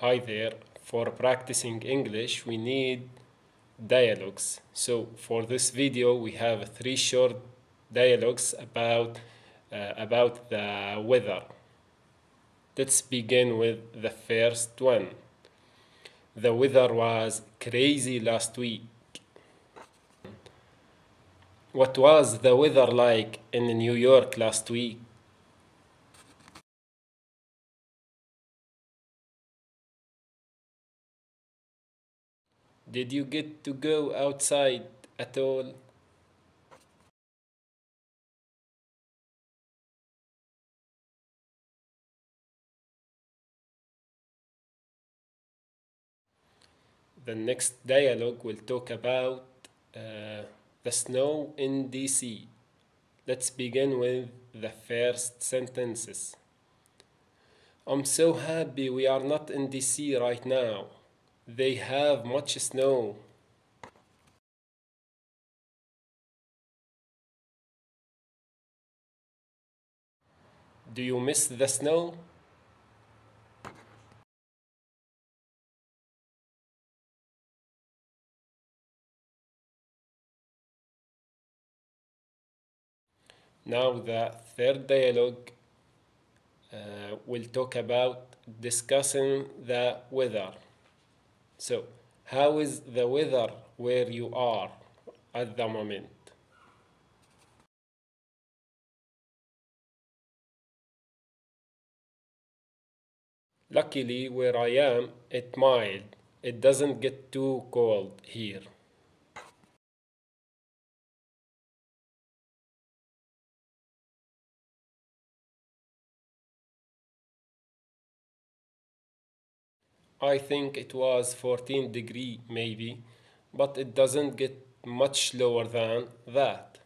Hi there. For practicing English, we need dialogues. So for this video, we have three short dialogues about uh, about the weather. Let's begin with the first one. The weather was crazy last week. What was the weather like in New York last week? Did you get to go outside at all? The next dialogue will talk about uh, the snow in DC. Let's begin with the first sentences. I'm so happy we are not in DC right now. They have much snow. Do you miss the snow? Now the third dialogue uh, will talk about discussing the weather. So, how is the weather where you are at the moment? Luckily, where I am, it's mild. It doesn't get too cold here. I think it was 14 degree maybe, but it doesn't get much lower than that.